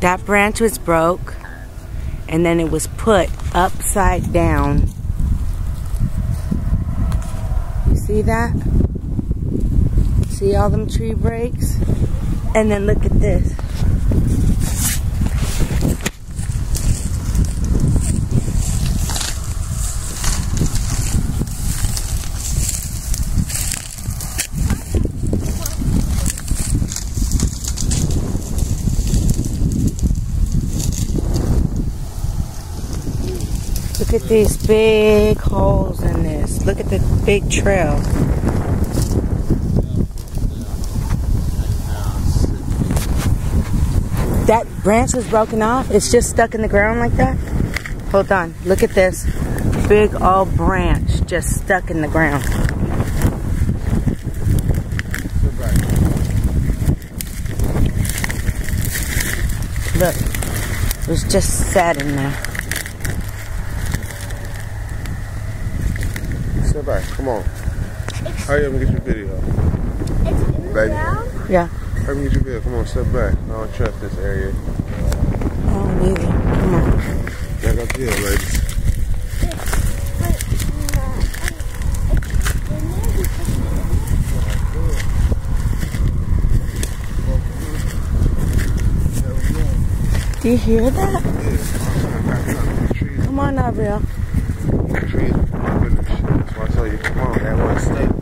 That branch was broke and then it was put upside down. You see that? See all them tree breaks? And then look at this. Look at these big holes in this. Look at the big trail. That branch was broken off. It's just stuck in the ground like that. Hold on. Look at this. Big old branch just stuck in the ground. Look. It was just sat in there. Step back. Come on. Hurry up and get your video. It's in the Baby. ground? Yeah. Hurry up and get your video. Come on, step back. I don't trust this area. I don't either. Come on. Back up here, ladies. Do you hear that? Come on, Avril. trees, and shit. That's why I tell you, come on,